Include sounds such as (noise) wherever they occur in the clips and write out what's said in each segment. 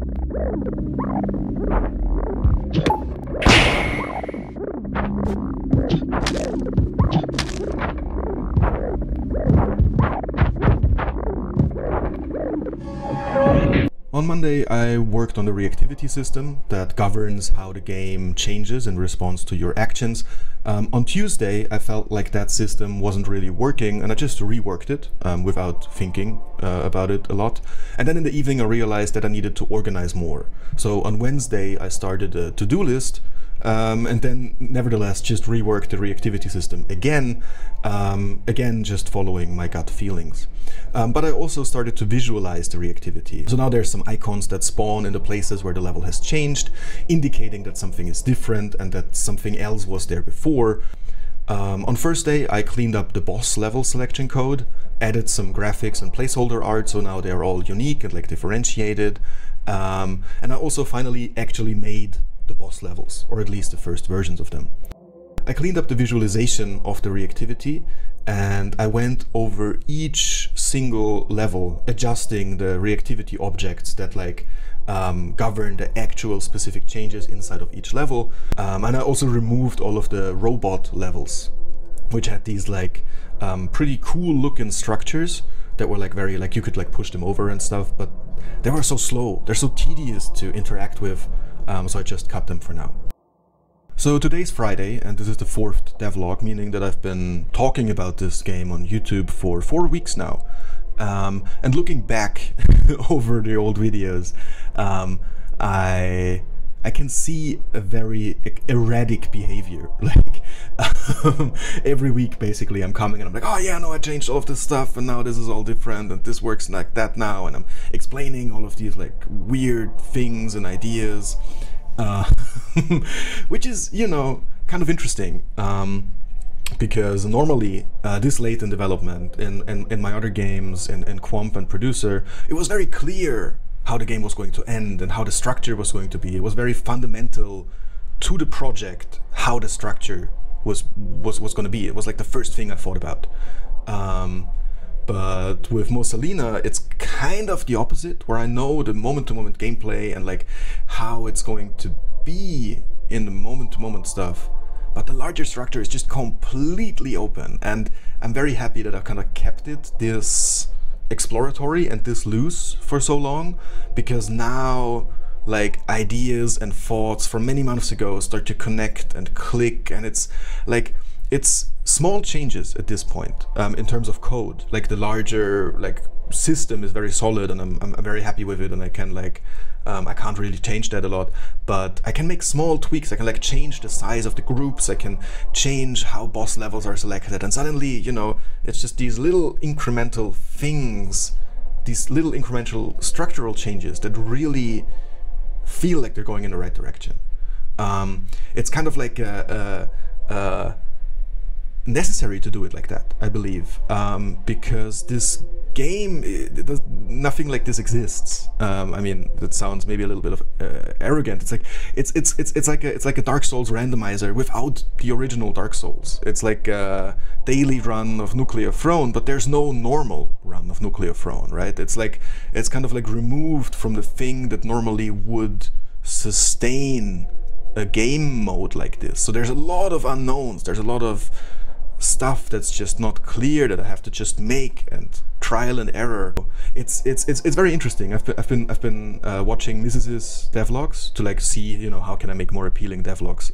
Thank you. On Monday, I worked on the reactivity system that governs how the game changes in response to your actions. Um, on Tuesday, I felt like that system wasn't really working and I just reworked it um, without thinking uh, about it a lot. And then in the evening, I realized that I needed to organize more. So on Wednesday, I started a to-do list um, and then nevertheless just rework the reactivity system again, um, again just following my gut feelings. Um, but I also started to visualize the reactivity. So now there's some icons that spawn in the places where the level has changed, indicating that something is different and that something else was there before. Um, on Thursday, I cleaned up the boss level selection code, added some graphics and placeholder art, so now they're all unique and like differentiated. Um, and I also finally actually made the boss levels, or at least the first versions of them. I cleaned up the visualization of the reactivity and I went over each single level, adjusting the reactivity objects that like um, govern the actual specific changes inside of each level. Um, and I also removed all of the robot levels, which had these like um, pretty cool looking structures that were like very like you could like push them over and stuff, but they were so slow. They're so tedious to interact with um, so I just cut them for now. So today's Friday, and this is the fourth devlog, meaning that I've been talking about this game on YouTube for four weeks now. Um, and looking back (laughs) over the old videos, um, I I can see a very erratic behavior. (laughs) Like (laughs) every week, basically, I'm coming and I'm like, oh yeah, no, I changed all of this stuff, and now this is all different, and this works like that now, and I'm explaining all of these like weird things and ideas, uh, (laughs) which is you know kind of interesting. Um, because normally uh, this late in development in, in, in my other games in, in qomp and Producer, it was very clear how the game was going to end and how the structure was going to be. It was very fundamental to the project how the structure was was was going to be. It was like the first thing I thought about. Um, but with Mosa Lina, it's kind of the opposite, where I know the moment-to-moment -moment gameplay and like how it's going to be in the moment-to-moment -moment stuff. But the larger structure is just completely open, and I'm very happy that I've kind of kept it this exploratory and this loose for so long because now like ideas and thoughts from many months ago start to connect and click and it's like it's small changes at this point um, in terms of code like the larger like system is very solid and I'm, I'm very happy with it and I can like um, I can't really change that a lot, but I can make small tweaks. I can like change the size of the groups. I can change how boss levels are selected. And suddenly, you know, it's just these little incremental things, these little incremental structural changes that really feel like they're going in the right direction. Um, it's kind of like a, a, a necessary to do it like that, I believe, um, because this game, does, nothing like this exists. Um, I mean, that sounds maybe a little bit of uh, arrogant. It's like it's it's it's it's like a it's like a Dark Souls randomizer without the original Dark Souls. It's like a daily run of Nuclear Throne, but there's no normal run of Nuclear Throne, right? It's like it's kind of like removed from the thing that normally would sustain a game mode like this. So there's a lot of unknowns. There's a lot of stuff that's just not clear that I have to just make and trial and error. It's it's it's, it's very interesting. I've been I've been I've been uh, watching Mrs.'s devlogs to like see you know how can I make more appealing devlogs,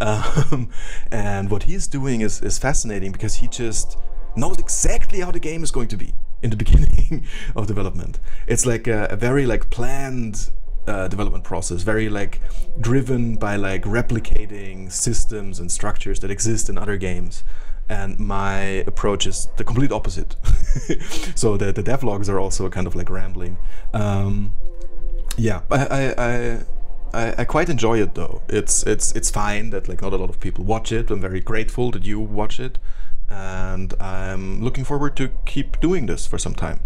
(laughs) um, and what he's doing is is fascinating because he just knows exactly how the game is going to be in the (laughs) beginning of development. It's like a, a very like planned uh, development process, very like driven by like replicating systems and structures that exist in other games. And my approach is the complete opposite. (laughs) so the, the devlogs are also kind of like rambling. Um, yeah, I, I, I I, quite enjoy it though. It's it's it's fine that like not a lot of people watch it. I'm very grateful that you watch it, and I'm looking forward to keep doing this for some time.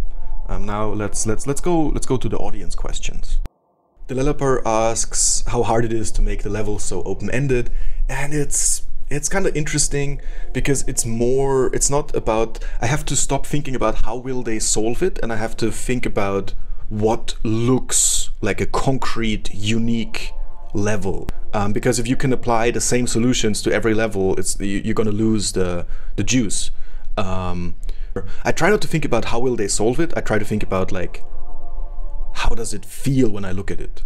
Um, now let's let's let's go let's go to the audience questions. Developer asks how hard it is to make the level so open-ended, and it's it's kind of interesting because it's more it's not about I have to stop thinking about how will they solve it and I have to think about what looks like a concrete, unique level. Um, because if you can apply the same solutions to every level, it's you're gonna lose the the juice. Um, I try not to think about how will they solve it. I try to think about like how does it feel when I look at it.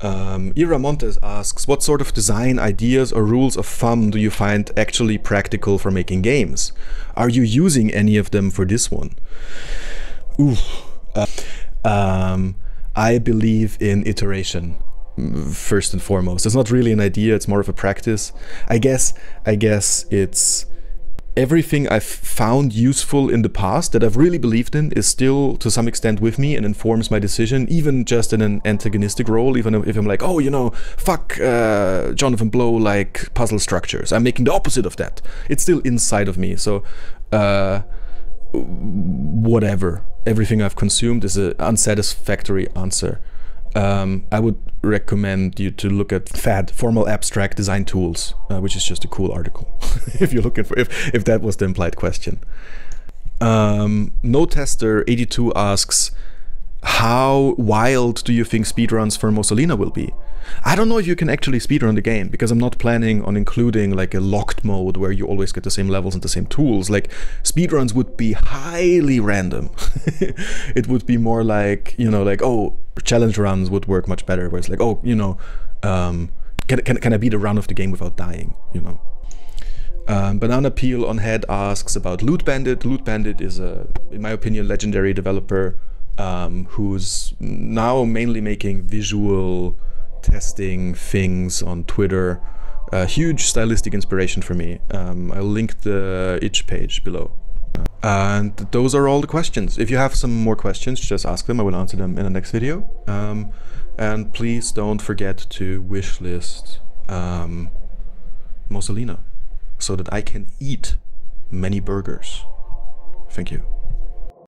Um, Ira Montes asks, what sort of design ideas or rules of thumb do you find actually practical for making games? Are you using any of them for this one? Ooh. Uh, um, I believe in iteration first and foremost. It's not really an idea, it's more of a practice. I guess I guess it's everything I've found useful in the past that I've really believed in is still to some extent with me and informs my decision, even just in an antagonistic role, even if I'm like, oh, you know, fuck uh, Jonathan Blow like puzzle structures. I'm making the opposite of that. It's still inside of me. So, uh, whatever. Everything I've consumed is an unsatisfactory answer. Um, I would recommend you to look at FAD, Formal Abstract Design Tools, uh, which is just a cool article (laughs) if you're looking for, if, if that was the implied question. Um, no Tester 82 asks, how wild do you think speedruns for Mosa Lina will be? I don't know if you can actually speedrun the game because I'm not planning on including like a locked mode where you always get the same levels and the same tools. Like speedruns would be highly random. (laughs) it would be more like, you know, like, oh, challenge runs would work much better where it's like, oh, you know, um, can, can, can I beat a run of the game without dying, you know? Um, Banana Peel on Head asks about Loot Bandit. Loot Bandit is a, in my opinion, legendary developer um, who's now mainly making visual testing things on Twitter. A huge stylistic inspiration for me. Um, I'll link the itch page below. And those are all the questions. If you have some more questions, just ask them. I will answer them in the next video. Um, and please don't forget to wishlist um, Mosa Lina so that I can eat many burgers. Thank you.